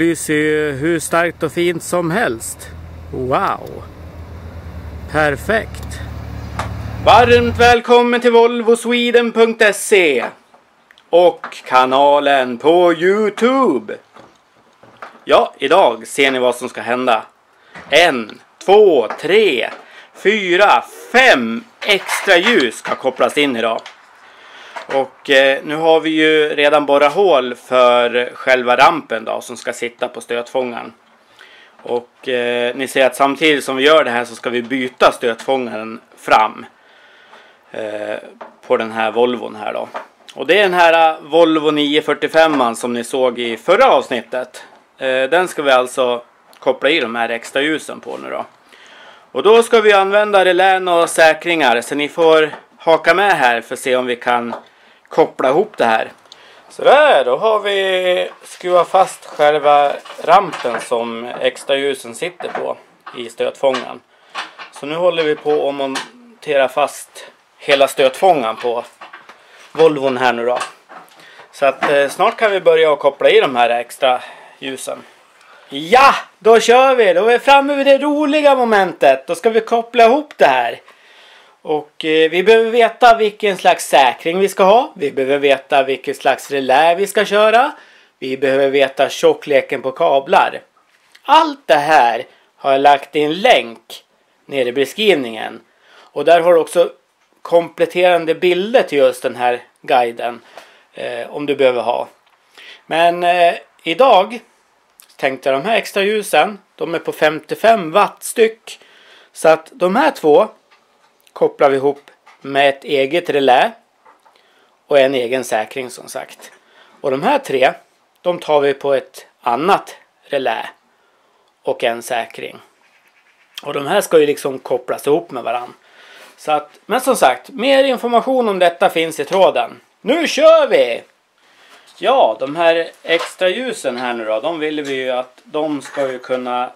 lyser ju hur starkt och fint som helst. Wow! Perfekt! Varmt välkommen till volvosweden.se och kanalen på Youtube. Ja, idag ser ni vad som ska hända. En, två, tre, fyra, fem extra ljus ska kopplas in idag. Och eh, nu har vi ju redan borrat hål för själva rampen då som ska sitta på stötfångaren. Och eh, ni ser att samtidigt som vi gör det här så ska vi byta stötfångaren fram. Eh, på den här Volvon här då. Och det är den här eh, Volvo 945 som ni såg i förra avsnittet. Eh, den ska vi alltså koppla i de här extra ljusen på nu då. Och då ska vi använda relän och säkringar så ni får haka med här för att se om vi kan koppla ihop det här. Sådär, då har vi skruvat fast själva rampen som extra ljusen sitter på i stötfångaren. Så nu håller vi på att montera fast hela stötfångaren på Volvon här nu då. Så att eh, snart kan vi börja att koppla i de här extra ljusen. Ja, då kör vi! Då är vi framme vid det roliga momentet. Då ska vi koppla ihop det här. Och eh, vi behöver veta vilken slags säkring vi ska ha. Vi behöver veta vilken slags relä vi ska köra. Vi behöver veta tjockleken på kablar. Allt det här har jag lagt i en länk nere i beskrivningen. Och där har du också kompletterande bilder till just den här guiden. Eh, om du behöver ha. Men eh, idag tänkte jag de här extra ljusen. De är på 55 watt styck. Så att de här två kopplar vi ihop med ett eget relä och en egen säkring som sagt. Och de här tre, de tar vi på ett annat relä och en säkring. Och de här ska ju liksom kopplas ihop med varandra. Så att, men som sagt, mer information om detta finns i tråden. Nu kör vi! Ja, de här extra ljusen här nu då, de vill vi ju att de ska ju kunna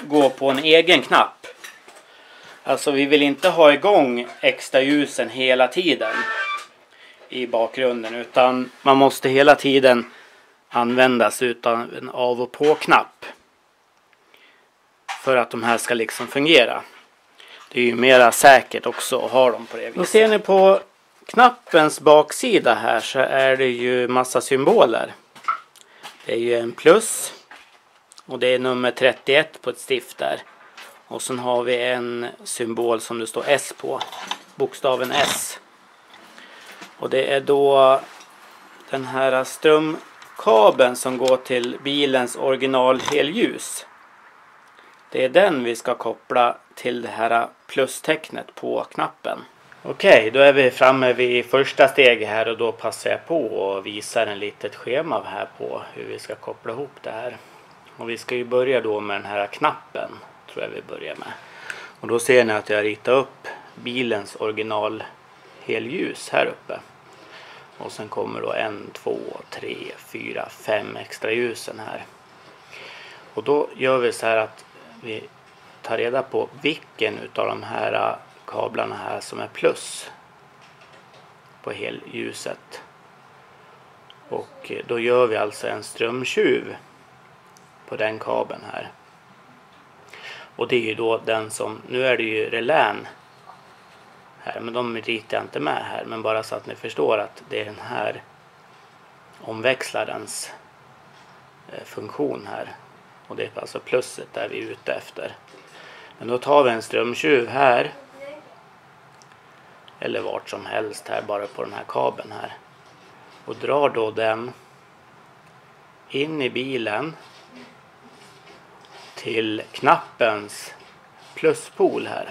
gå på en egen knapp. Alltså vi vill inte ha igång extra ljusen hela tiden i bakgrunden utan man måste hela tiden användas utan en av och på-knapp. För att de här ska liksom fungera. Det är ju mera säkert också att ha dem på det viset. Då ser ni på knappens baksida här så är det ju massa symboler. Det är ju en plus och det är nummer 31 på ett stift där. Och sen har vi en symbol som det står S på. Bokstaven S. Och det är då den här strömkabeln som går till bilens original helljus. Det är den vi ska koppla till det här plustecknet på knappen. Okej, okay, då är vi framme vid första steget här och då passar jag på och visar en litet schema här på hur vi ska koppla ihop det här. Och vi ska ju börja då med den här knappen tror jag vi börjar med. Och då ser ni att jag ritar upp bilens original helljus här uppe. Och sen kommer då en, två, tre, fyra, fem extra ljusen här. Och då gör vi så här att vi tar reda på vilken utav de här kablarna här som är plus på helljuset. Och då gör vi alltså en strömtjuv på den kabeln här. Och det är ju då den som, nu är det ju relän här, men de ritar jag inte med här. Men bara så att ni förstår att det är den här omväxlarens eh, funktion här. Och det är alltså plusset där vi är ute efter. Men då tar vi en strömtjuv här. Eller vart som helst här, bara på den här kabeln här. Och drar då den in i bilen till knappens pluspol här.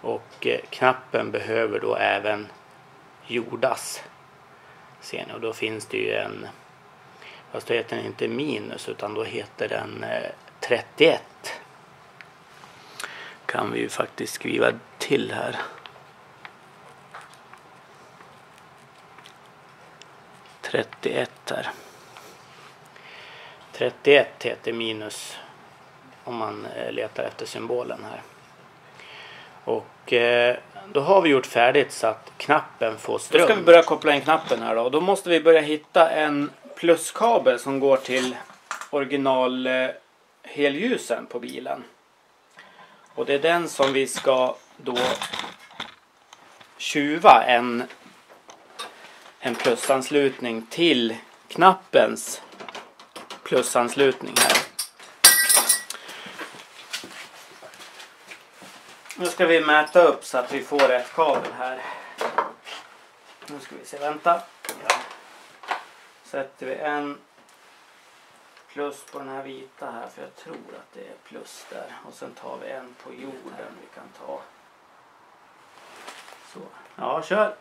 Och eh, knappen behöver då även jordas. Ser ni? Och då finns det ju en, fast då heter den inte minus utan då heter den eh, 31. Kan vi ju faktiskt skriva till här. Trettioett här. 31 heter minus om man eh, letar efter symbolen här. Och eh, då har vi gjort färdigt så att knappen får ström. Då ska vi börja koppla in knappen här då. Då måste vi börja hitta en pluskabel som går till original eh, helljusen på bilen. Och det är den som vi ska då tjuva en, en plusanslutning till knappens plusanslutning här. Nu ska vi mäta upp så att vi får rätt kabel här. Nu ska vi se, vänta. Ja. Sätter vi en plus på den här vita här för jag tror att det är plus där. Och sen tar vi en på jorden vi kan ta. Så, ja kör.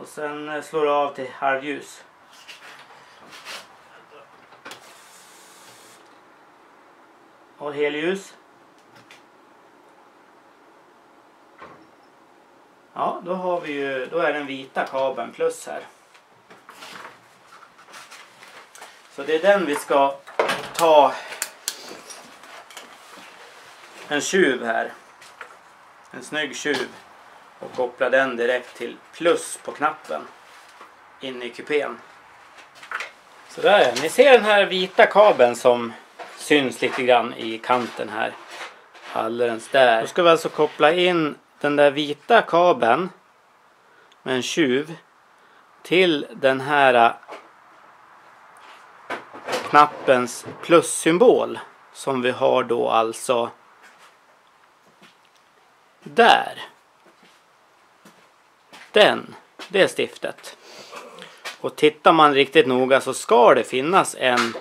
Och sen eh, slår du av till halvljus. Och helljus. Ja, då har vi ju, då är den vita kabeln plus här. Så det är den vi ska ta en tjuv här. En snygg tjuv. Och koppla den direkt till plus på knappen. Inne i kupén. Sådär Ni ser den här vita kabeln som syns lite grann i kanten här. Alldeles där. Då ska vi alltså koppla in den där vita kabeln med en tjuv till den här äh, knappens plussymbol som vi har då alltså där. Den, det stiftet. Och tittar man riktigt noga så ska det finnas en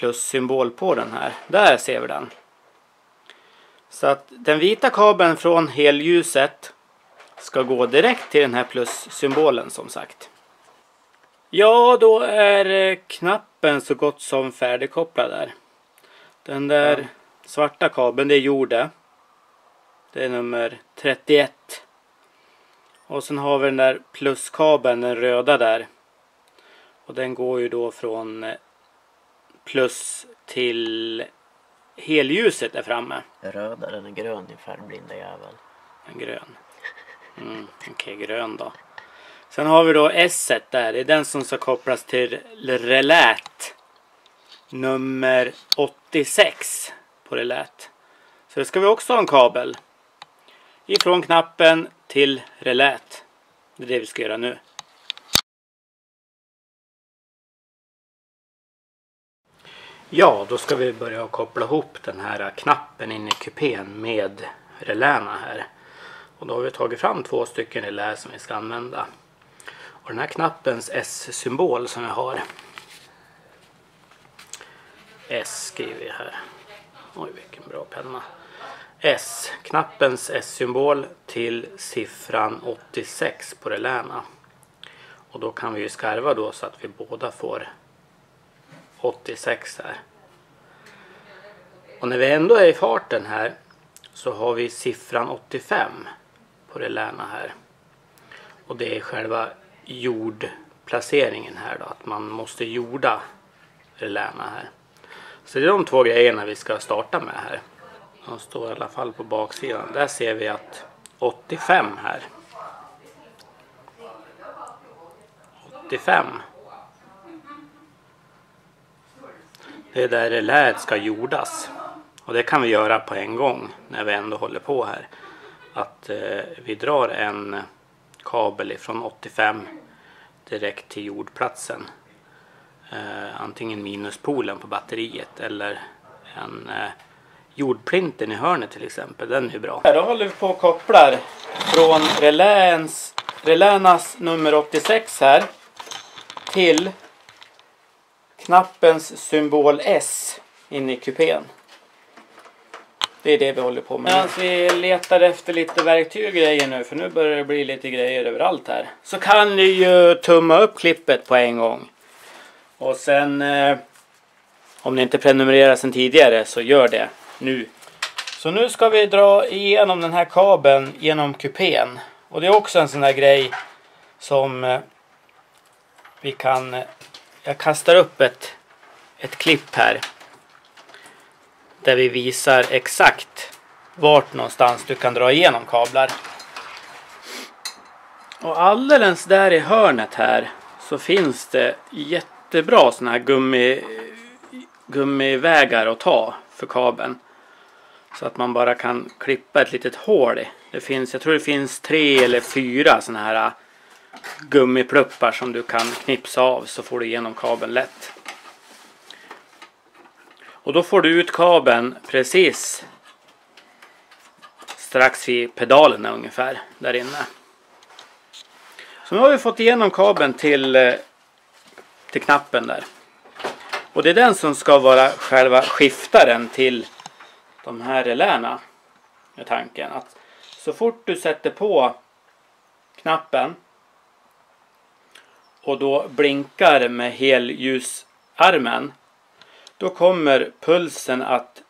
plussymbol på den här. Där ser vi den. Så att den vita kabeln från helljuset ska gå direkt till den här plussymbolen som sagt. Ja, då är knappen så gott som färdigkopplad där. Den där ja. svarta kabeln, det är jorde. Det är nummer 31. Och sen har vi den där pluskabeln, den röda där. Och den går ju då från plus till helljuset är framme. Rödare än grön din färgblinda jävel. En grön. Mm, Okej, okay, grön då. Sen har vi då S där. Det är den som ska kopplas till relät. Nummer 86 på relät. Så det ska vi också ha en kabel. Ifrån knappen till relät. Det är det vi ska göra nu. Ja, då ska vi börja koppla ihop den här knappen in i kupén med reläna här. Och då har vi tagit fram två stycken relä som vi ska använda. Och den här knappens S-symbol som jag har. S skriver vi här. Oj, vilken bra penna. S, knappens S-symbol till siffran 86 på reläna. Och då kan vi ju skarva då så att vi båda får 86 här. Och när vi ändå är i farten här så har vi siffran 85 på reläna här. Och det är själva jordplaceringen här då, att man måste jorda reläna här. Så det är de två grejerna vi ska starta med här. De står i alla fall på baksidan. Där ser vi att 85 här. 85 Det är där reläet ska jordas. Och det kan vi göra på en gång när vi ändå håller på här. Att eh, vi drar en kabel ifrån 85 direkt till jordplatsen. Eh, antingen minuspolen på batteriet eller en eh, jordplinten i hörnet till exempel. Den är bra. Här då håller vi på och kopplar från reläns, relänas nummer 86 här till knappens symbol S in i kupén. Det är det vi håller på med. Medan vi letar efter lite verktyg och grejer nu, för nu börjar det bli lite grejer överallt här. Så kan ni ju tumma upp klippet på en gång. Och sen, eh, om ni inte prenumererar sedan tidigare, så gör det nu. Så nu ska vi dra igenom den här kabeln genom kupén. Och det är också en sån här grej som eh, vi kan eh, jag kastar upp ett, ett klipp här. Där vi visar exakt vart någonstans du kan dra igenom kablar. Och alldeles där i hörnet här så finns det jättebra såna här gummi, gummivägar att ta för kabeln. Så att man bara kan klippa ett litet hål i. Det finns, jag tror det finns tre eller fyra såna här gummipluppar som du kan knipsa av så får du igenom kabeln lätt. Och då får du ut kabeln precis strax vid pedalerna ungefär där inne. Så nu har vi fått igenom kabeln till, eh, till knappen där. Och det är den som ska vara själva skiftaren till de här reläna. Är tanken att så fort du sätter på knappen och då blinkar med helljusarmen då kommer pulsen att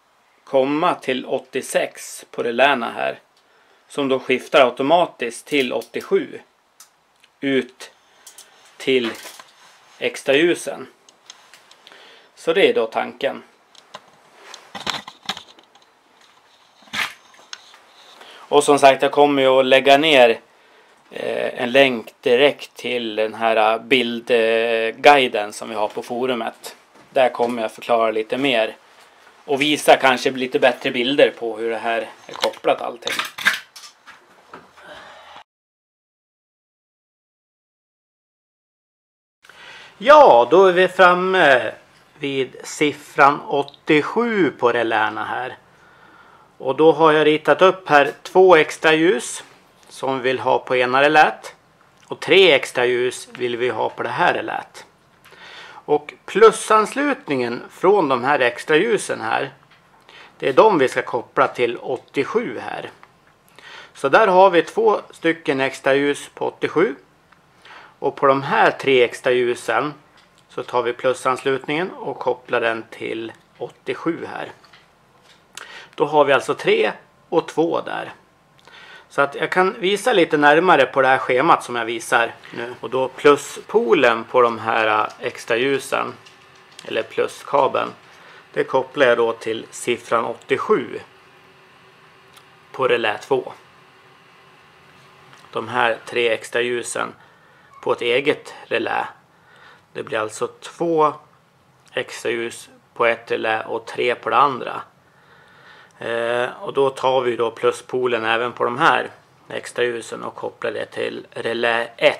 komma till 86 på reläna här. Som då skiftar automatiskt till 87. Ut till extra ljusen. Så det är då tanken. Och som sagt jag kommer ju att lägga ner Eh, en länk direkt till den här eh, bildguiden som vi har på forumet. Där kommer jag förklara lite mer och visa kanske lite bättre bilder på hur det här är kopplat allting. Ja, då är vi framme vid siffran 87 på reläna här. Och då har jag ritat upp här två extra ljus som vi vill ha på ena relät. Och tre extra ljus vill vi ha på det här relät. Och plusanslutningen från de här extra ljusen här. Det är de vi ska koppla till 87 här. Så där har vi två stycken extra ljus på 87. Och på de här tre extra ljusen så tar vi plusanslutningen och kopplar den till 87 här. Då har vi alltså 3 och 2 där. Så att jag kan visa lite närmare på det här schemat som jag visar nu. Och då pluspolen på de här äh, extra ljusen. Eller pluskabeln. Det kopplar jag då till siffran 87. På relä 2. De här tre extra ljusen på ett eget relä. Det blir alltså två extra ljus på ett relä och tre på det andra. Eh, och då tar vi då pluspolen även på de här extra ljusen och kopplar det till relä 1,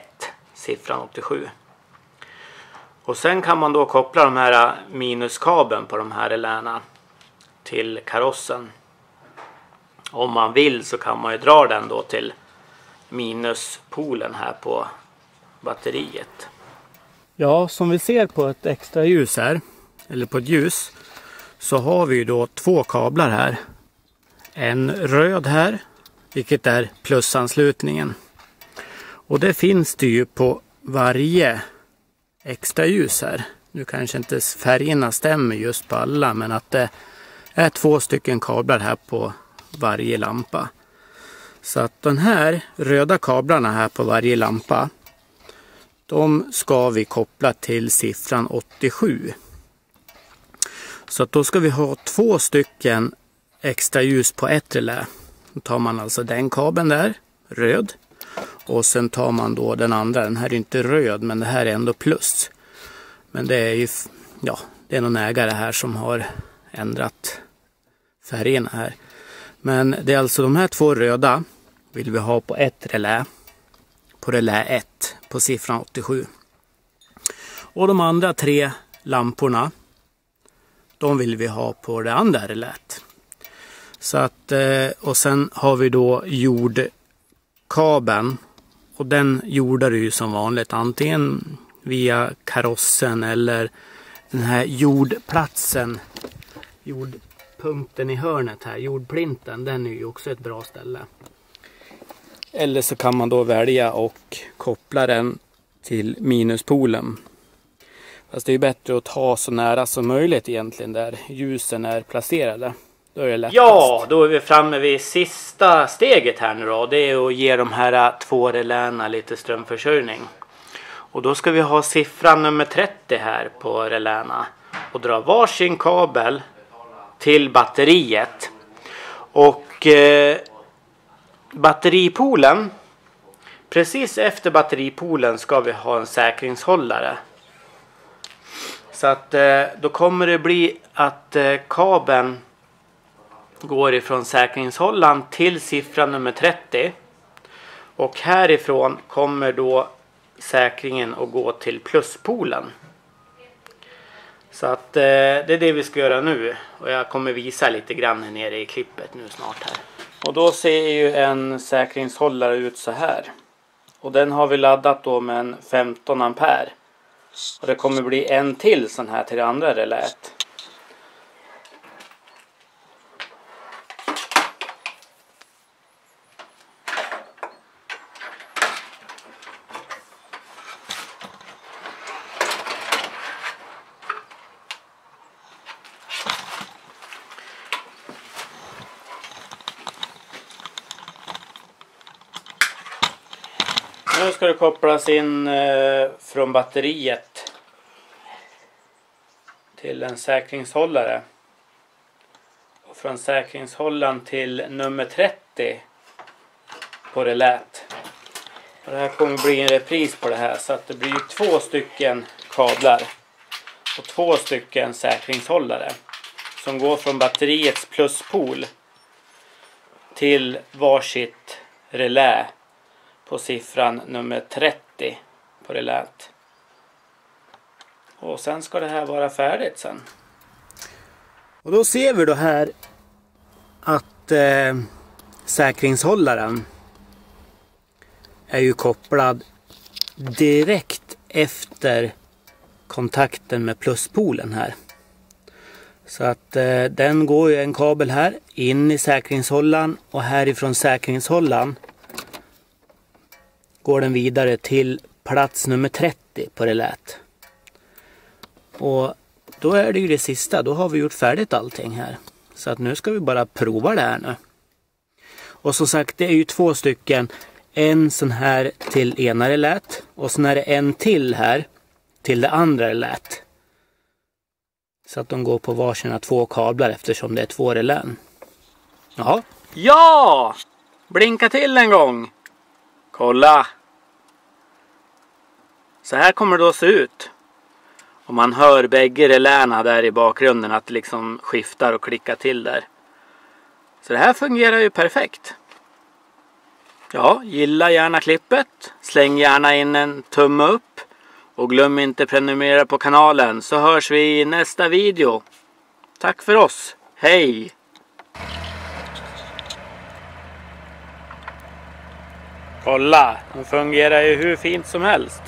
siffran 87. Och sen kan man då koppla de här minuskabeln på de här reläna till karossen. Om man vill så kan man ju dra den då till minuspolen här på batteriet. Ja, som vi ser på ett extra ljus här, eller på ett ljus, så har vi då två kablar här. En röd här, vilket är plusanslutningen. Och det finns det ju på varje extra ljus här. Nu kanske inte färgerna stämmer just på alla, men att det är två stycken kablar här på varje lampa. Så att de här röda kablarna här på varje lampa, de ska vi koppla till siffran 87. Så att då ska vi ha två stycken extra ljus på ett relä. Då tar man alltså den kabeln där, röd. Och sen tar man då den andra, den här är inte röd men det här är ändå plus. Men det är ju, ja, det är någon ägare här som har ändrat färgerna här. Men det är alltså de här två röda vill vi ha på ett relä. På relä 1 på siffran 87. Och de andra tre lamporna de vill vi ha på det andra relät. Så att, eh, och sen har vi då jordkabeln. Och den jordar du som vanligt antingen via karossen eller den här jordplatsen. Jordpunkten i hörnet här, jordplinten, den är ju också ett bra ställe. Eller så kan man då välja och koppla den till minuspolen. Fast det är bättre att ta så nära som möjligt egentligen där ljusen är placerade. Då är det lättast. Ja, då är vi framme vid sista steget här nu då. Det är att ge de här äh, två reläerna lite strömförsörjning. Och då ska vi ha siffran nummer 30 här på reläna. Och dra varsin kabel till batteriet. Och äh, eh, batteripolen precis efter batteripolen ska vi ha en säkringshållare. Så att eh, då kommer det bli att eh, kabeln går ifrån säkringshållaren till siffra nummer 30. Och härifrån kommer då säkringen att gå till pluspolen. Så att eh, det är det vi ska göra nu. Och jag kommer visa lite grann här nere i klippet nu snart här. Och då ser ju en säkringshållare ut så här. Och den har vi laddat då med en 15 ampere. Och det kommer bli en till sån här till det andra relät. Nu ska det kopplas in eh, från batteriet till en säkringshållare. Och från säkringshållaren till nummer 30 på relät. Och det här kommer bli en repris på det här så att det blir två stycken kablar och två stycken säkringshållare som går från batteriets pluspol till varsitt relä på siffran nummer 30 på relät. Och sen ska det här vara färdigt sen. Och då ser vi då här att eh, säkringshållaren är ju kopplad direkt efter kontakten med pluspolen här. Så att eh, den går ju en kabel här in i säkringshållaren och härifrån säkringshållaren går den vidare till plats nummer 30 på relät. Och då är det ju det sista, då har vi gjort färdigt allting här. Så att nu ska vi bara prova det här nu. Och som sagt, det är ju två stycken. En sån här till ena relät och sen är det en till här till det andra relät. Så att de går på varsina två kablar eftersom det är två relän. Jaha. Ja! Blinka till en gång! Kolla! Så här kommer det att se ut. Och man hör bägge reläna där i bakgrunden att det liksom skiftar och klickar till där. Så det här fungerar ju perfekt. Ja, gilla gärna klippet. Släng gärna in en tumme upp. Och glöm inte prenumerera på kanalen så hörs vi i nästa video. Tack för oss. Hej! Kolla, den fungerar ju hur fint som helst.